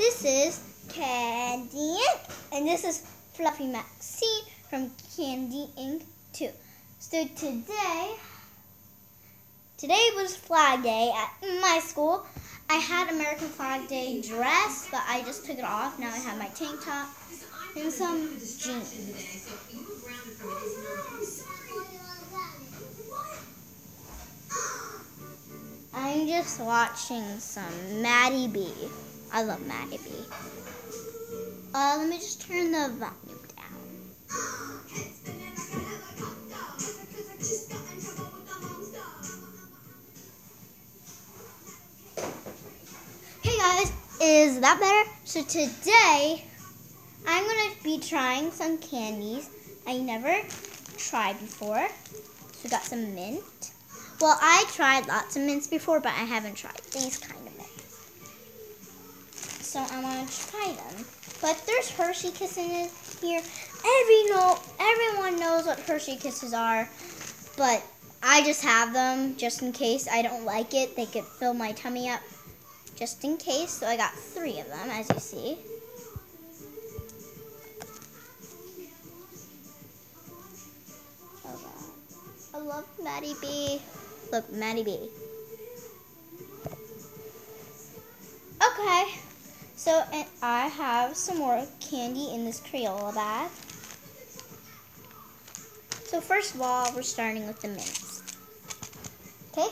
This is Candy Ink, and this is Fluffy Maxine from Candy Ink 2. So today, today was Flag Day at my school. I had American Flag Day dress, but I just took it off. Now I have my tank top and some jeans. I'm just watching some MattyB. I love MattyB. Uh, let me just turn the volume down. Hey guys, is that better? So today, I'm going to be trying some candies I never tried before. So we got some mint. Well, I tried lots of mints before, but I haven't tried these kind of. So I want to try them. But there's Hershey Kisses here. Every know, everyone knows what Hershey Kisses are, but I just have them just in case I don't like it. They could fill my tummy up just in case. So I got three of them, as you see. I love MattyB. Look, Maddie B. so I have some more candy in this Crayola bag. So first of all, we're starting with the mints. Okay?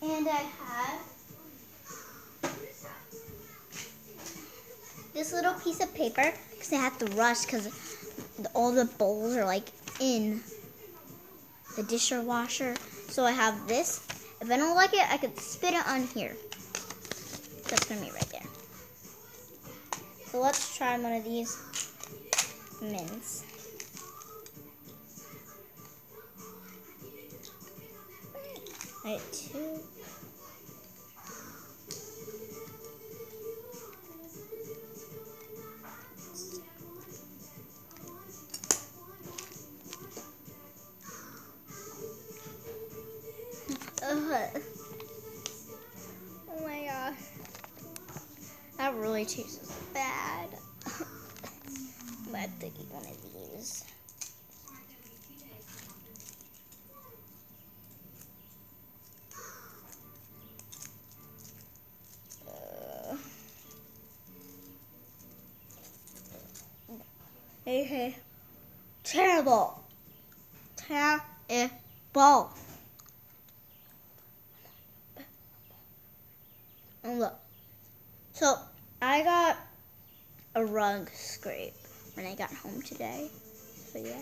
And I have this little piece of paper because I have to rush because all the bowls are like in the dishwasher. So I have this. If I don't like it, I could spit it on here. That's gonna be right. So let's try one of these mints. Right, two. Oh my gosh. That really tastes bad. I'm gonna to eat one of these. Uh. Hey, hey. Terrible. Terrible. And look. So I got a rug scrape when I got home today. So yeah.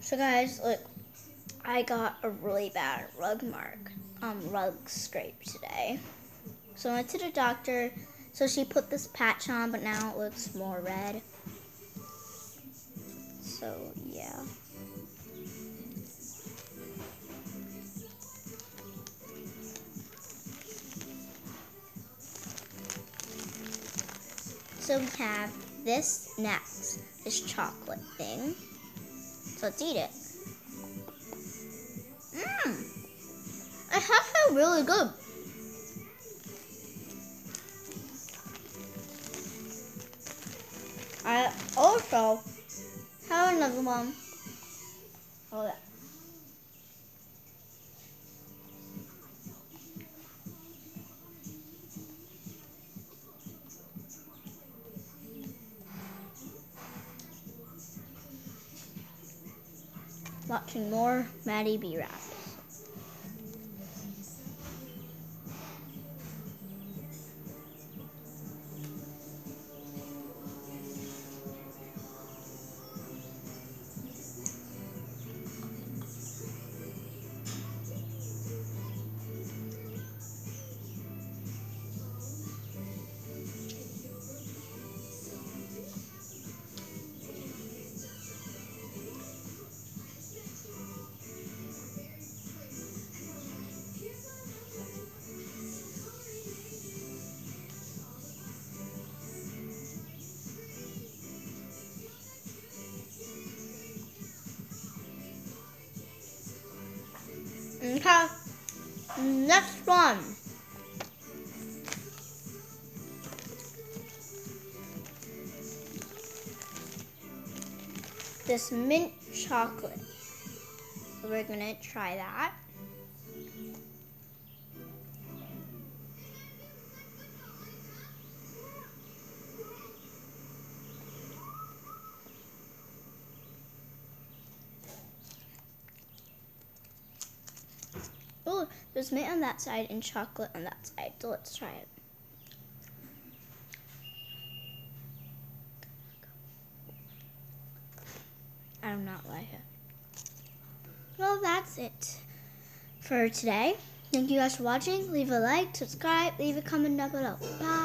So guys, look, I got a really bad rug mark, um, rug scrape today. So I went to the doctor. So she put this patch on, but now it looks more red. So yeah. So we have this next, this chocolate thing. So let's eat it. Really good. I also have another one. Oh yeah. watching more MattyB raps. Okay. Next one. This mint chocolate. We're gonna try that. There's mint on that side and chocolate on that side. So let's try it. I do not like it. Well, that's it for today. Thank you guys for watching. Leave a like, subscribe, leave a comment down below. Bye.